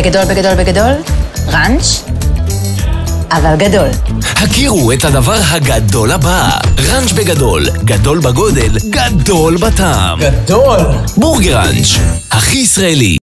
בגדול, בגדול, בגדול, ראנץ', אבל גדול. הכירו את הדבר הגדול הבא, ראנץ' בגדול, גדול בגודל, גדול בטעם. גדול! בורגראנץ', הכי ישראלי.